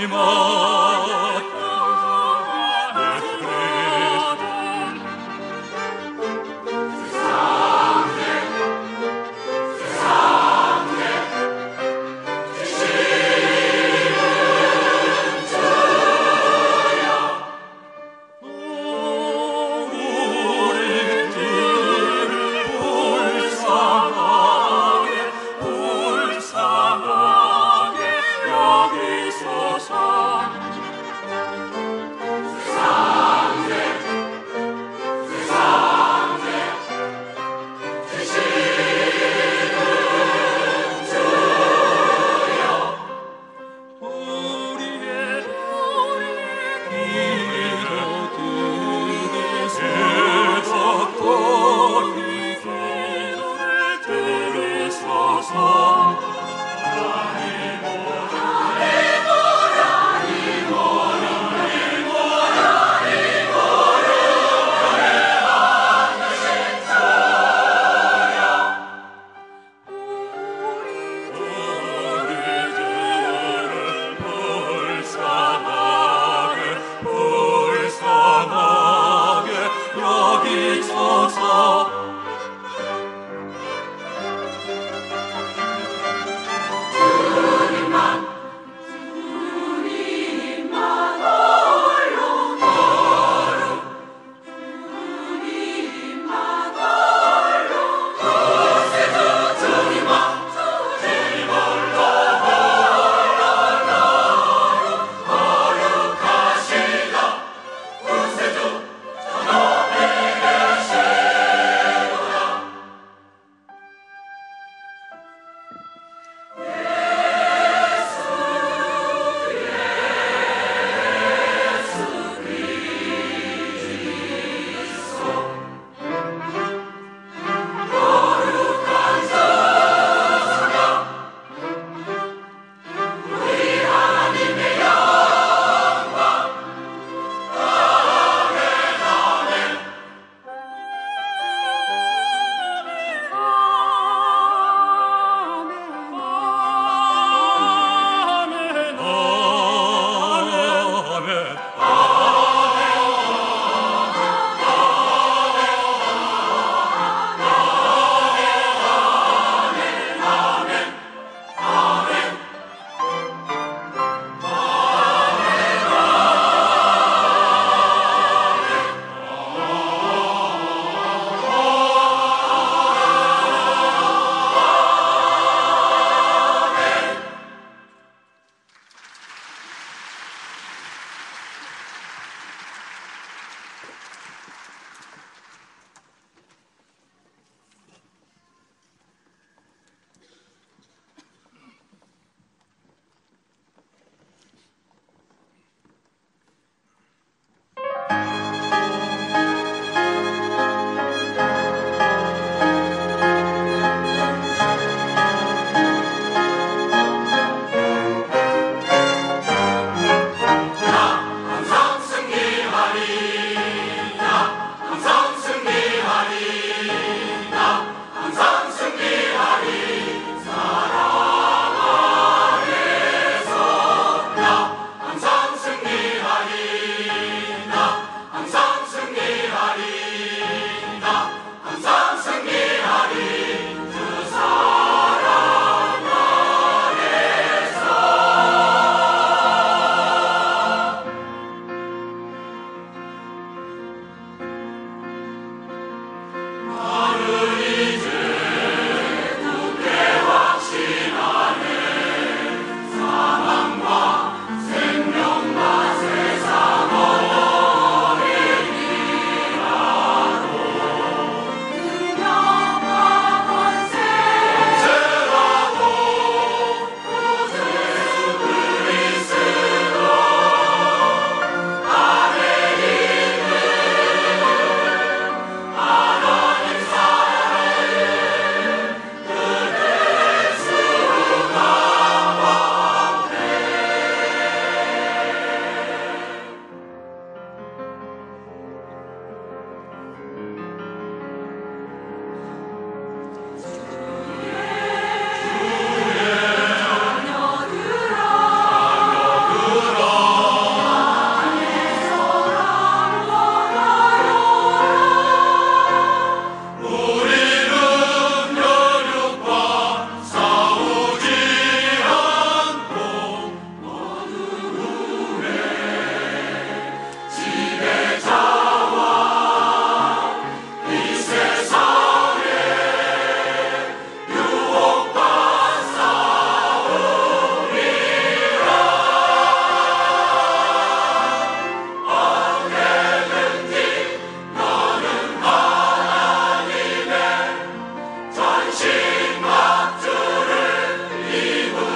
Lima. vivo.